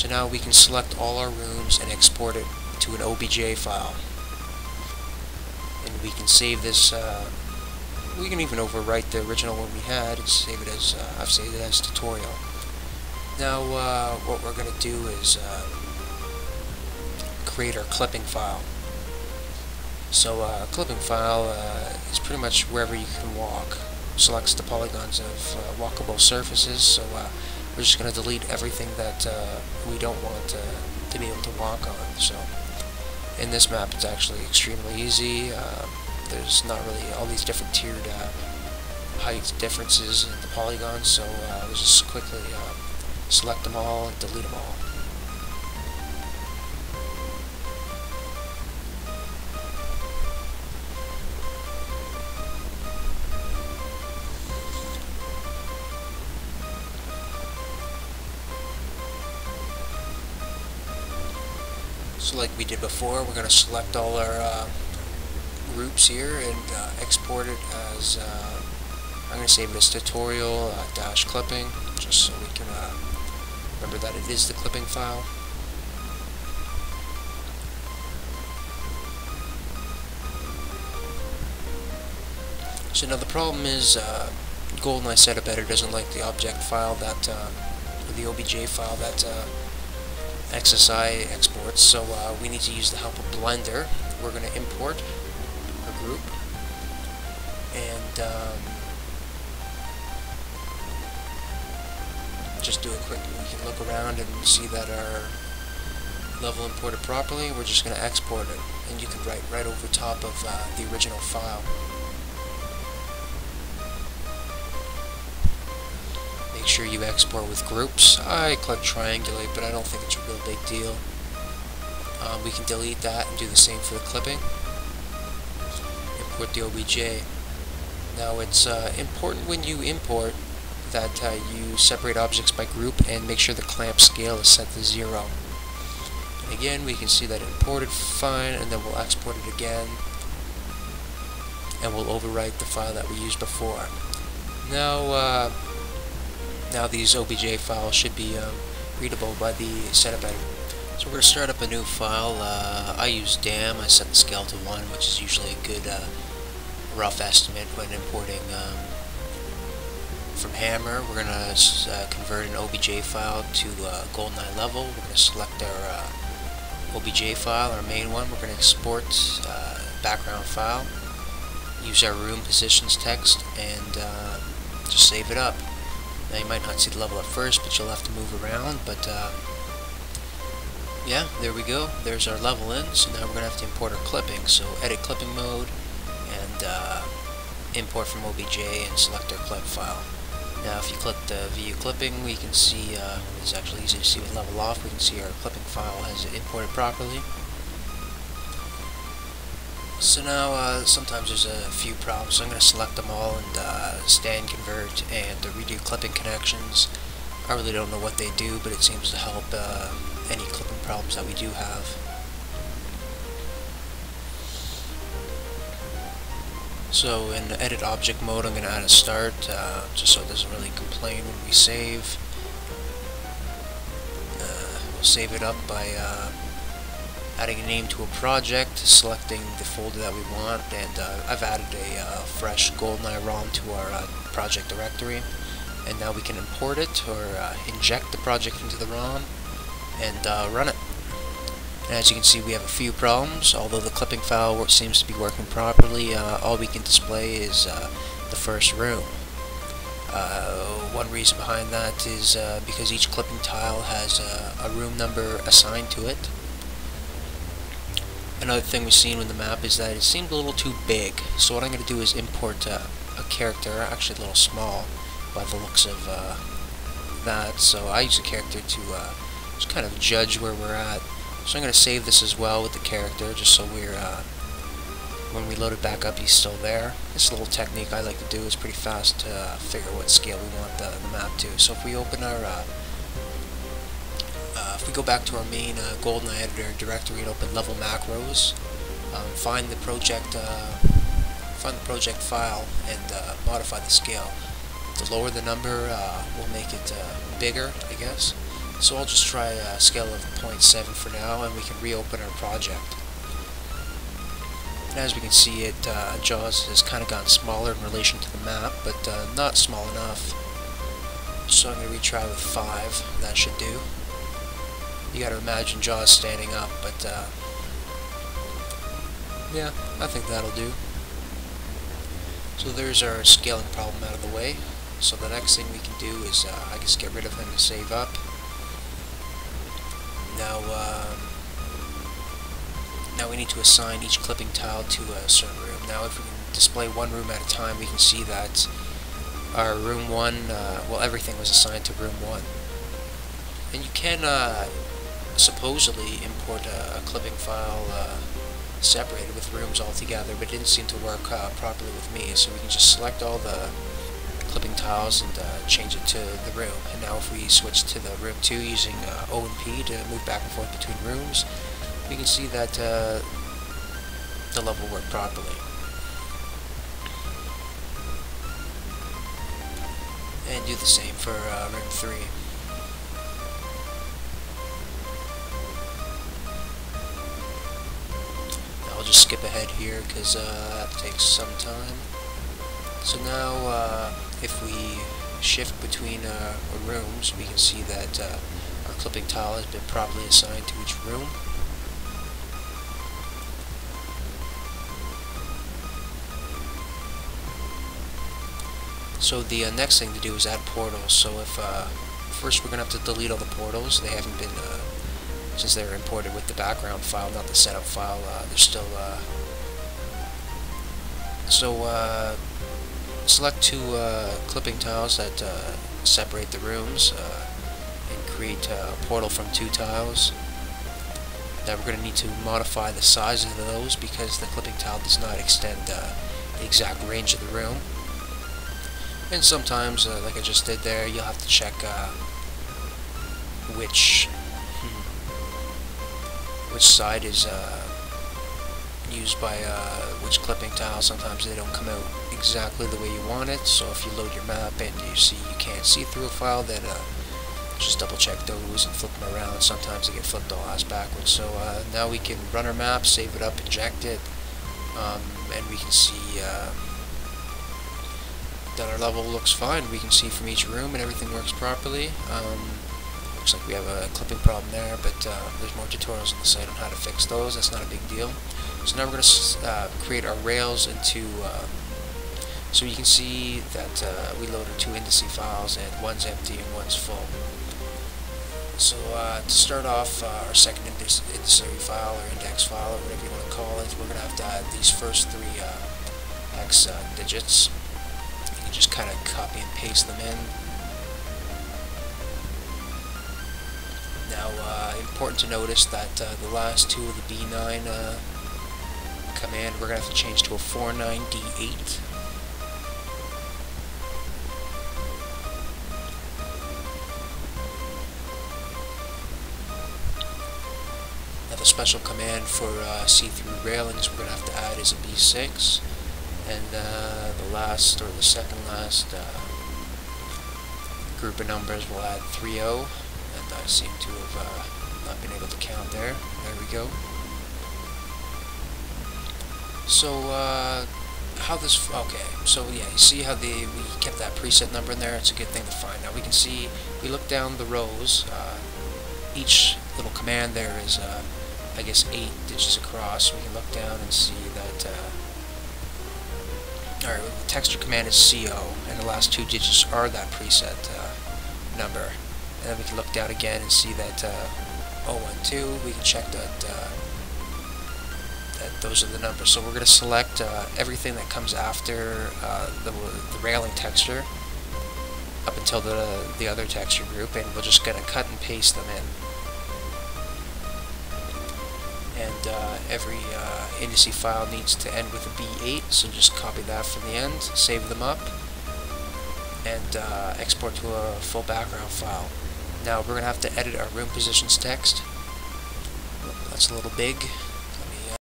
So now we can select all our rooms and export it to an OBJ file. And we can save this, uh, we can even overwrite the original one we had and save it as, uh, I've saved it as tutorial. Now uh, what we're going to do is uh, create our clipping file. So uh, a clipping file uh, is pretty much wherever you can walk. Selects the polygons of uh, walkable surfaces, so we're just going to delete everything that uh, we don't want uh, to be able to walk on. So in this map it's actually extremely easy. Uh, there's not really all these different tiered uh, height differences in the polygons, so uh, just quickly select them all and delete them all. So like we did before, we're going to select all our uh, groups here and uh, export it as, uh, I'm going to save it as tutorial uh, dash clipping, just so we can uh, remember that it is the clipping file. So now the problem is uh, GoldenEye Setup Editor doesn't like the object file that, uh, the OBJ file that XSI exports, so uh, we need to use the help of Blender. We're going to import a group, and um, just do a quick, we can look around and see that our level imported properly. We're just going to export it, and you can write right over top of uh, the original file. Sure you export with groups. I click triangulate, but I don't think it's a real big deal. Um, we can delete that and do the same for the clipping. Import the OBJ. Now it's uh, important when you import that uh, you separate objects by group and make sure the clamp scale is set to zero. Again, we can see that imported fine, and then we'll export it again, and we'll overwrite the file that we used before. Now, uh, now these OBJ files should be um, readable by the setup editor. So we're going to start up a new file. Uh, I use DAM. I set the scale to 1, which is usually a good uh, rough estimate when importing um, from Hammer. We're going to uh, convert an OBJ file to uh, GoldenEye level. We're going to select our uh, OBJ file, our main one. We're going to export uh, background file, use our room positions text, and just save it up. Now you might not see the level at first, but you'll have to move around, but uh, yeah, there we go. There's our level in, so now we're going to have to import our clipping. So edit clipping mode, and uh, import from OBJ, and select our clip file. Now if you click the view clipping, we can see, uh, it's actually easy to see with level off, we can see our clipping file has imported properly. So now, uh, sometimes there's a few problems, so I'm going to select them all and uh, stand convert and redo clipping connections. I really don't know what they do, but it seems to help uh, any clipping problems that we do have. So in edit object mode, I'm going to add a start, uh, just so it doesn't really complain when we save. Uh, we'll save it up by uh, adding a name to a project, selecting the folder that we want, and uh, I've added a uh, fresh GoldenEye ROM to our uh, project directory. And now we can import it or uh, inject the project into the ROM and uh, run it. And as you can see, we have a few problems. Although the clipping file seems to be working properly, uh, all we can display is the first room. one reason behind that is because each clipping tile has a room number assigned to it Another thing we've seen with the map is that it seemed a little too big. So what I'm going to do is import uh, a character, actually a little small by the looks of uh, that. So I use a character to uh, just kind of judge where we're at. So I'm going to save this as well with the character, just so we're, uh, when we load it back up, he's still there. This little technique I like to do is pretty fast to uh, figure what scale we want the, the map to. So if we open our uh, if we go back to our main uh, GoldenEye editor directory and open level macros, um, find the project uh, find the project file and uh, modify the scale. The lower the number, uh, we'll make it uh, bigger, I guess. So I'll just try a scale of 0.7 for now, and we can reopen our project. And as we can see, it JAWS has kind of gotten smaller in relation to the map, but not small enough. So I'm going to retry with 5. That should do. You got to imagine JAWS standing up, but uh, yeah, I think that'll do. So there's our scaling problem out of the way. So the next thing we can do is, uh, I guess, get rid of him and save up. Now, um, now we need to assign each clipping tile to a certain room. Now if we can display one room at a time, we can see that our room 1, uh, well everything was assigned to room 1. And you can uh, supposedly import a, a clipping file uh, separated with rooms altogether, but it didn't seem to work uh, properly with me, so we can just select all the clipping tiles and uh, change it to the room. And now if we switch to the room 2 using uh, O and P to move back and forth between rooms, we can see that uh, the level worked properly. And do the same for uh, room 3. Just skip ahead here because uh, that takes some time. So now, uh, if we shift between uh, rooms, we can see that uh, our clipping tile has been properly assigned to each room. So the uh, next thing to do is add portals. So if uh, first we're to have to delete all the portals, they haven't been, since they're imported with the background file, not the setup file, uh, they're still, uh, so uh, select two uh, clipping tiles that uh, separate the rooms uh, and create a portal from two tiles. Now we're going to need to modify the size of those because the clipping tile does not extend the exact range of the room. And sometimes, like I just did there, you'll have to check which which side is used by which clipping tile. Sometimes they don't come out exactly the way you want it. So if you load your map and you see you can't see through a file, then uh, just double check those and flip them around. Sometimes they get flipped all ass backwards. So uh, now we can run our map, save it up, inject it, um, and we can see uh, that our level looks fine. We can see from each room and everything works properly. Um, looks like we have a clipping problem there, but uh, there's more tutorials on the site on how to fix those. That's not a big deal. So now we're going to uh, create our rails into uh, so you can see that uh, we loaded two indice files and one's empty and one's full. So uh, to start off uh, our second index, file or index file or whatever you want to call it, we're going to have to add these first three hex digits. You can just kind of copy and paste them in. Now uh, important to notice that the last two of the B9 command we're going to have to change to a 49D8 the special command for uh, see-through railings we're going to have to add is a B6 and uh, the last or the second last uh, group of numbers we'll add 30 and I seem to have uh, not been able to count there. There we go. So uh, how this okay. So yeah you see how the we kept that preset number in there? It's a good thing to find. Now we can see we look down the rows uh, each little command there is uh, I guess, eight digits across. We can look down and see that, uh, alright, the texture command is CO, and the last two digits are that preset uh, number. And then we can look down again and see that uh, 012, we can check that, uh, that those are the numbers. So we're going to select uh, everything that comes after uh, the, the railing texture up until the, the other texture group, and we're just going to cut and paste them in and uh, every uh, indice file needs to end with a B8 so just copy that from the end, save them up and uh, export to a full background file. Now we're going to have to edit our room positions text. That's a little big.